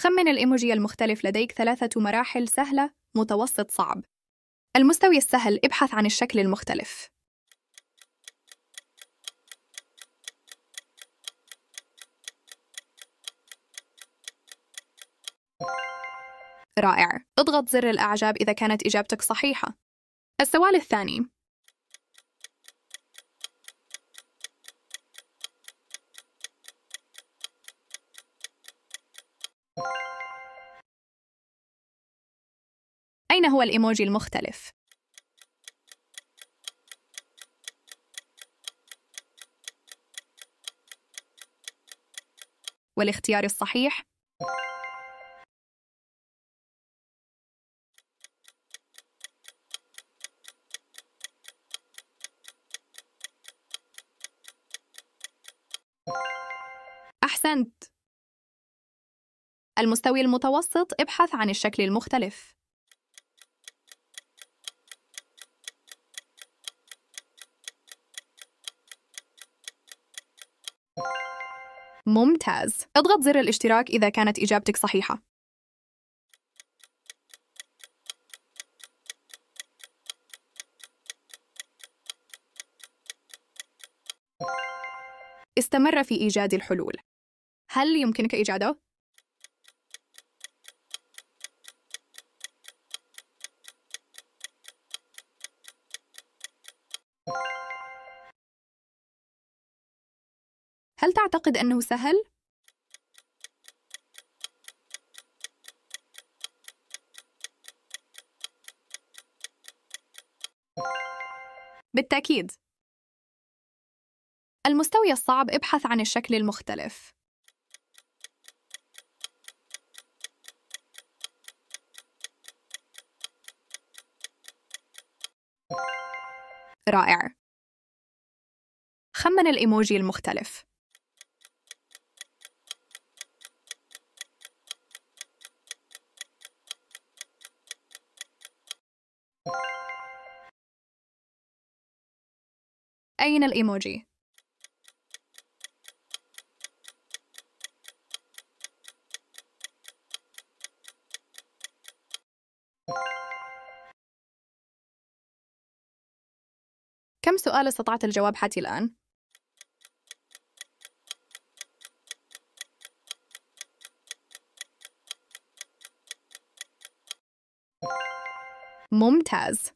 خمن الإيموجي المختلف لديك ثلاثة مراحل سهلة متوسط صعب. المستوي السهل ابحث عن الشكل المختلف. رائع. اضغط زر الأعجاب إذا كانت إجابتك صحيحة. السؤال الثاني. أين هو الإيموجي المختلف؟ والاختيار الصحيح؟ أحسنت. المستوي المتوسط ابحث عن الشكل المختلف. ممتاز. اضغط زر الاشتراك إذا كانت إجابتك صحيحة. استمر في إيجاد الحلول. هل يمكنك إيجاده؟ هل تعتقد أنه سهل؟ بالتأكيد. المستوي الصعب ابحث عن الشكل المختلف. رائع. خمن الإيموجي المختلف. أين الإيموجي؟ كم سؤال استطعت الجواب حتى الآن؟ ممتاز